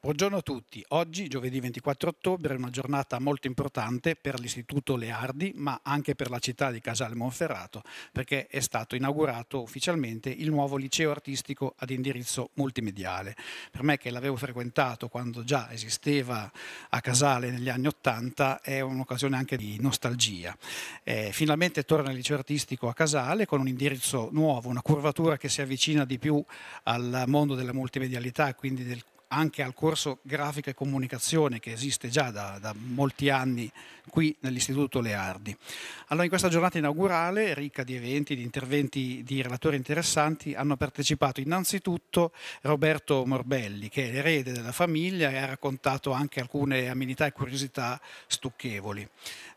Buongiorno a tutti, oggi giovedì 24 ottobre è una giornata molto importante per l'Istituto Leardi ma anche per la città di Casale Monferrato perché è stato inaugurato ufficialmente il nuovo liceo artistico ad indirizzo multimediale. Per me che l'avevo frequentato quando già esisteva a Casale negli anni 80 è un'occasione anche di nostalgia. Eh, finalmente torna il liceo artistico a Casale con un indirizzo nuovo, una curvatura che si avvicina di più al mondo della multimedialità quindi del anche al corso grafica e comunicazione che esiste già da, da molti anni qui nell'Istituto Leardi. Allora in questa giornata inaugurale, ricca di eventi, di interventi di relatori interessanti, hanno partecipato innanzitutto Roberto Morbelli, che è l'erede della famiglia e ha raccontato anche alcune amenità e curiosità stucchevoli.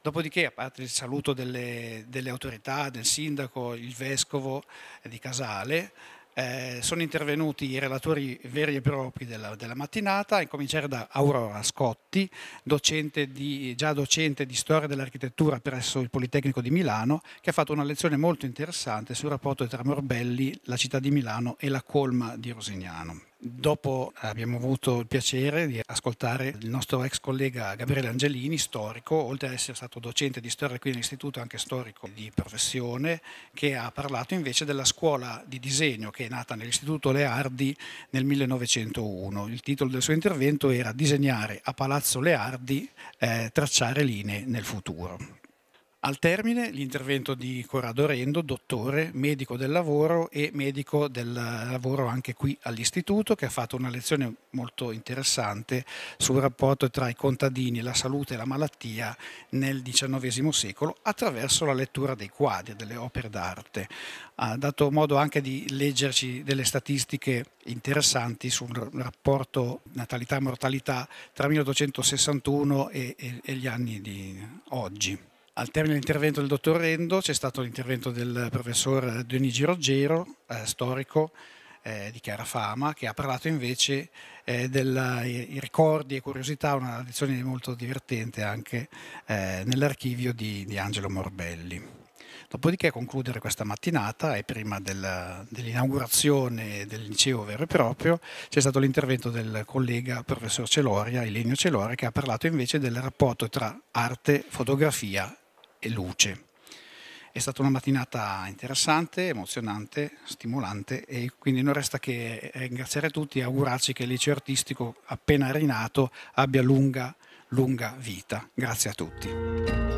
Dopodiché, a parte il saluto delle, delle autorità, del sindaco, il vescovo di Casale, eh, sono intervenuti i relatori veri e propri della, della, mattinata, a cominciare da Aurora Scotti, docente di, già docente di storia dell'architettura presso il Politecnico di Milano, che ha fatto una lezione molto interessante sul rapporto tra Morbelli, la città di Milano e la colma di Rosignano. Dopo abbiamo avuto il piacere di ascoltare il nostro ex collega Gabriele Angelini, storico, oltre ad essere stato docente di storia qui nell'istituto, anche storico di professione, che ha parlato invece della scuola di disegno che è nata nell'istituto Leardi nel 1901. Il titolo del suo intervento era Disegnare a Palazzo Leardi, eh, tracciare linee nel futuro. Al termine l'intervento di Corrado Rendo, dottore, medico del lavoro e medico del lavoro anche qui all'istituto, che ha fatto una lezione molto interessante sul rapporto tra i contadini, la salute e la malattia nel XIX secolo attraverso la lettura dei quadri, delle opere d'arte. Ha dato modo anche di leggerci delle statistiche interessanti sul rapporto natalità-mortalità tra 1861 e, e, e gli anni di oggi. Al termine dell'intervento del dottor Rendo c'è stato l'intervento del professor Dionigi Roggero, eh, storico eh, di chiara fama, che ha parlato invece eh, dei ricordi e curiosità, una lezione molto divertente anche eh, nell'archivio di, di, Angelo Morbelli. Dopodiché a concludere questa mattinata e prima del, dell'inaugurazione del liceo vero e proprio c'è stato l'intervento del collega professor Celoria, Elenio Celoria, che ha parlato invece del rapporto tra arte, fotografia e luce. È stata una mattinata interessante, emozionante, stimolante e quindi non resta che ringraziare tutti e augurarci che il liceo artistico appena rinato abbia lunga, lunga vita. Grazie a tutti.